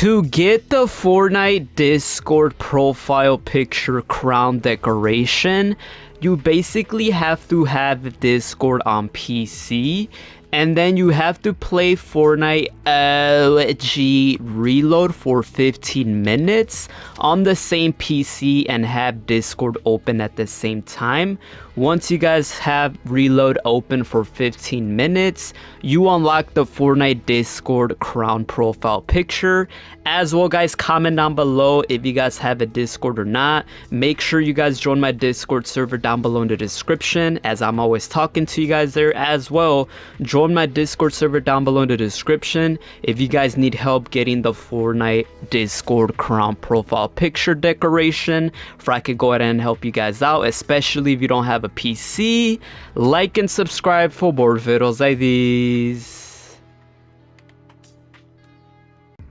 To get the Fortnite Discord profile picture crown decoration, you basically have to have Discord on PC and then you have to play Fortnite uh, OG Reload for 15 minutes on the same PC and have Discord open at the same time. Once you guys have Reload open for 15 minutes, you unlock the Fortnite Discord crown profile picture. As well, guys, comment down below if you guys have a Discord or not. Make sure you guys join my Discord server down below in the description, as I'm always talking to you guys there as well. Join my Discord server down below in the description if you guys need help getting the Fortnite Discord crown profile picture decoration, for I could go ahead and help you guys out, especially if you don't have a PC. Like and subscribe for more videos like these.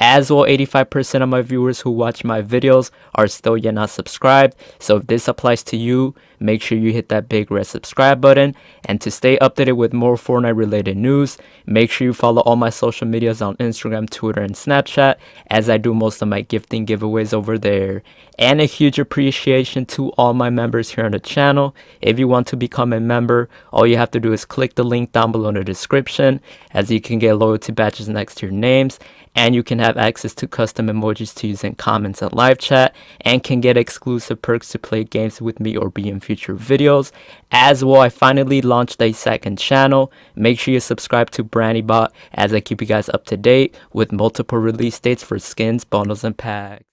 As well, 85% of my viewers who watch my videos are still yet not subscribed. So if this applies to you, make sure you hit that big red subscribe button. And to stay updated with more Fortnite related news, make sure you follow all my social medias on Instagram, Twitter, and Snapchat as I do most of my gifting giveaways over there. And a huge appreciation to all my members here on the channel. If you want to become a member, all you have to do is click the link down below in the description as you can get loyalty badges next to your names and you can have access to custom emojis to use in comments and live chat and can get exclusive perks to play games with me or be in future videos. As well i finally launched a second channel. Make sure you subscribe to BraniBot as i keep you guys up to date with multiple release dates for skins bundles and packs.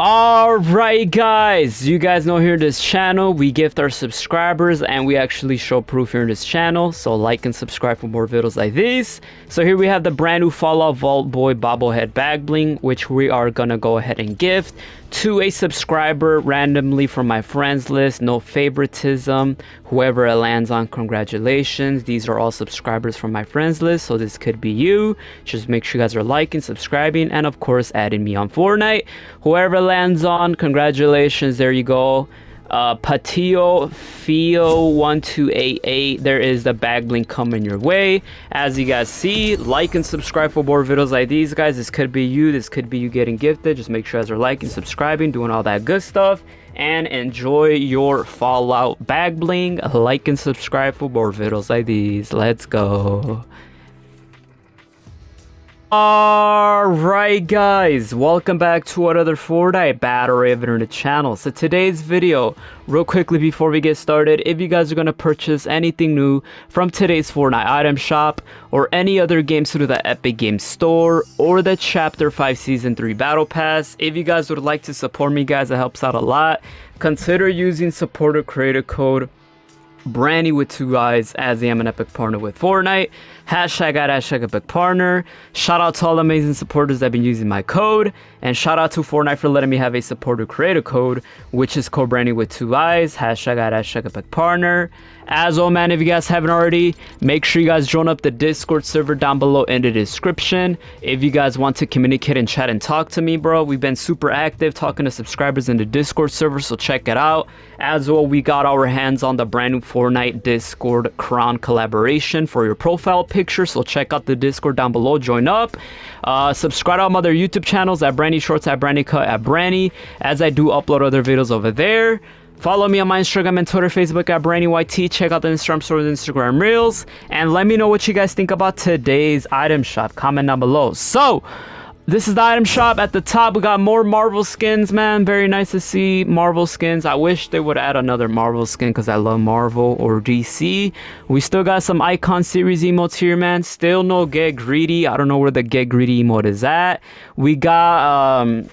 Alright guys, you guys know here in this channel, we gift our subscribers and we actually show proof here in this channel. So like and subscribe for more videos like these. So here we have the brand new Fallout Vault Boy bobblehead bag bling, which we are gonna go ahead and gift to a subscriber randomly from my friends list. No favoritism. Whoever it lands on, congratulations. These are all subscribers from my friends list, so this could be you. Just make sure you guys are liking, subscribing, and of course adding me on Fortnite. Whoever lands on, congratulations. There you go uh, Patio Fio 1288. There is the bag bling coming your way. As you guys see, like and subscribe for more videos like these, guys. This could be you. This could be you getting gifted. Just make sure you guys are liking, subscribing, doing all that good stuff. And enjoy your Fallout bag bling. Like and subscribe for more videos like these. Let's go. Alright guys, welcome back to another Fortnite Battle Raven the channel. So today's video, real quickly before we get started, if you guys are going to purchase anything new from today's Fortnite item shop or any other games through the Epic Games Store or the Chapter 5 Season 3 Battle Pass, if you guys would like to support me guys, it helps out a lot. Consider using supporter creator code Brani with two eyes as am an epic partner with Fortnite. Hashtag at hashtag epic partner. Shout out to all the amazing supporters that have been using my code. And shout out to Fortnite for letting me have a supporter creator code, which is code Brani with two eyes. Hashtag at hashtag epic partner. As well, man, if you guys haven't already, make sure you guys join up the Discord server down below in the description. If you guys want to communicate and chat and talk to me, bro, we've been super active talking to subscribers in the Discord server, so check it out. As well, we got our hands on the brand new Fortnite Discord Crown collaboration for your profile picture, so check out the Discord down below, join up. Uh, subscribe to my other YouTube channels at Brani Shorts, at Brani Cuh, at Brani, as I do upload other videos over there. Follow me on my Instagram and Twitter, Facebook at BraniYT. Check out the Instagram stories, Instagram Reels. And let me know what you guys think about today's item shop. Comment down below. So, this is the item shop. At the top, we got more Marvel skins, man. Very nice to see Marvel skins. I wish they would add another Marvel skin because I love Marvel or DC. We still got some Icon Series emotes here, man. Still no Get Griddy. I don't know where the Get Griddy emote is at. We got um,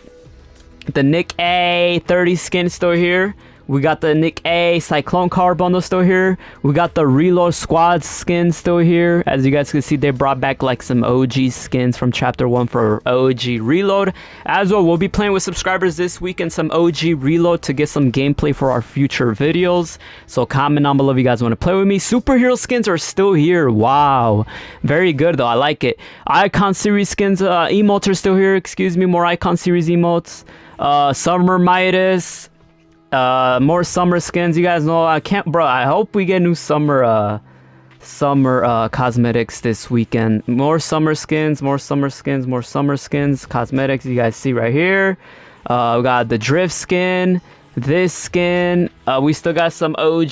the Nick A 30 skin still here. We got the Nick A Cyclone car bundle still here. We got the Reload Squad skin still here. As you guys can see, they brought back like some OG skins from Chapter 1 for OG Reload. As well, we'll be playing with subscribers this week and some OG Reload to get some gameplay for our future videos. So comment down below if you guys want to play with me. Superhero skins are still here. Wow. Very good though. I like it. Icon Series skins, uh, emotes are still here. Excuse me, more Icon Series emotes. Uh, Summer Midas, uh more summer skins you guys know i can't bro i hope we get new summer uh summer uh cosmetics this weekend. More summer skins more summer skins more summer skins cosmetics you guys see right here. Uh we got the drift skin this skin. Uh, we still got some og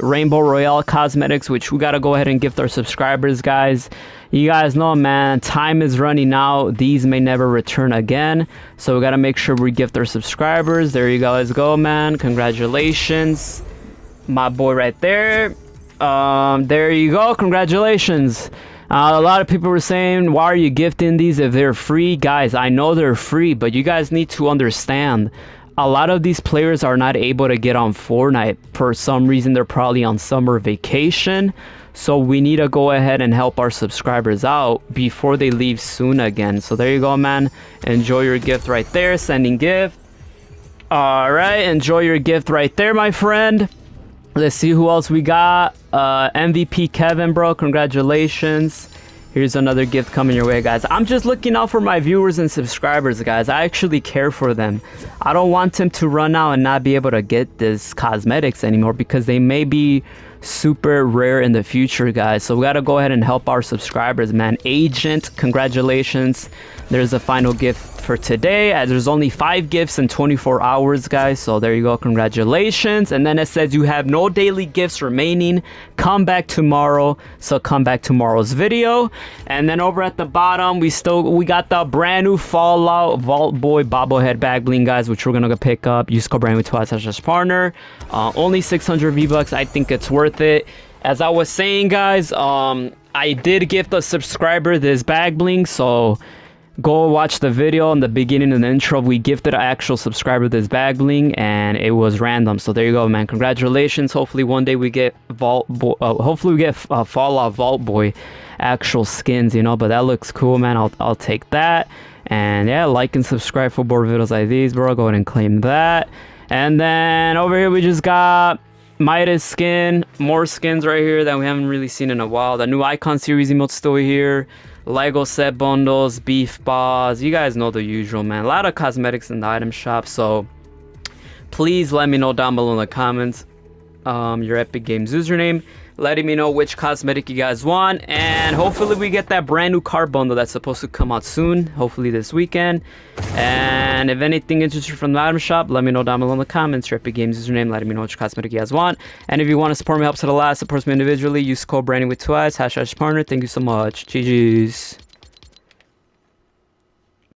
rainbow royale cosmetics which we gotta go ahead and gift our subscribers guys. You guys know man time is running out. These may never return again. So we gotta make sure we gift our subscribers. There you guys go man. Congratulations. My boy right there. Um there you go. Congratulations. Uh, a lot of people were saying why are you gifting these if they're free? Guys i know they're free but you guys need to understand a lot of these players are not able to get on Fortnite for some reason. They're probably on summer vacation. So we need to go ahead and help our subscribers out before they leave soon again. So there you go man. Enjoy your gift right there. Sending gift. All right. Enjoy your gift right there my friend. Let's see who else we got. Uh mvp kevin bro. Congratulations Here's another gift coming your way, guys. I'm just looking out for my viewers and subscribers, guys. I actually care for them. I don't want them to run out and not be able to get this cosmetics anymore because they may be super rare in the future, guys. So we got to go ahead and help our subscribers, man. Agent, congratulations. There's a final gift for today as there's only five gifts in 24 hours guys so there you go congratulations. And then it says you have no daily gifts remaining. Come back tomorrow so come back tomorrow's video. And then over at the bottom we still we got the brand new fallout vault boy bobblehead bag bling guys which we're gonna go pick up. Use code brand with twice as partner. Uh, only 600 v bucks i think it's worth it. As i was saying guys um i did gift a subscriber this bag bling so go watch the video in the beginning and the intro. We gifted an actual subscriber this bag and it was random. So there you go man. Congratulations. Hopefully one day we get vault boy uh, hopefully we get uh, fallout vault boy actual skins you know but that looks cool man. I'll, I'll take that. And yeah like and subscribe for more videos like these bro. Go ahead and claim that. And then over here we just got Midas skin, more skins right here that we haven't really seen in a while. The new Icon series emote still here. Lego set bundles, beef bars. You guys know the usual, man. A lot of cosmetics in the item shop. So please let me know down below in the comments um, your Epic Games username letting me know which cosmetic you guys want and hopefully we get that brand new car bundle that's supposed to come out soon hopefully this weekend. And if anything interesting from the item shop let me know down below in the comments. Epic games username letting me know which cosmetic you guys want. And if you want to support me help to the last supports me individually use code branding with two eyes hashtag partner. Thank you so much. Ggs